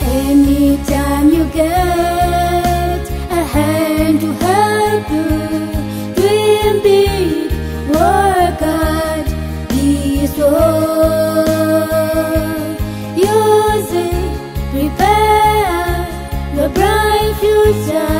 Anytime you get a hand to help you, dream big, work hard, be strong. Use it, prepare bright future.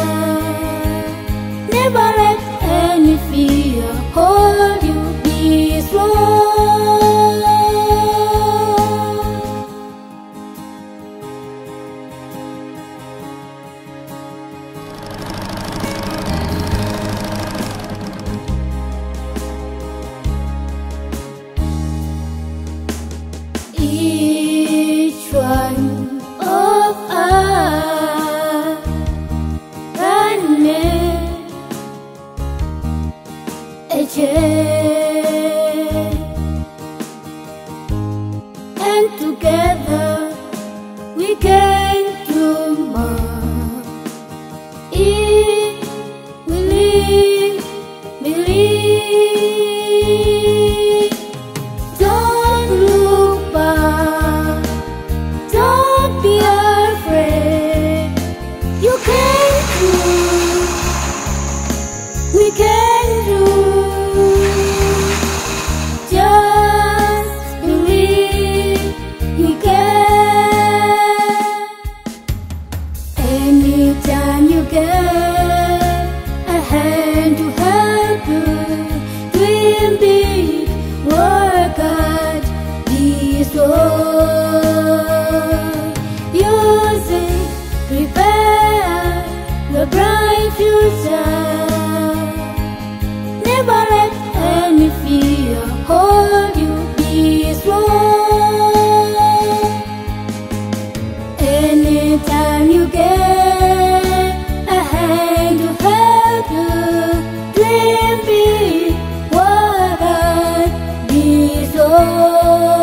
Oh.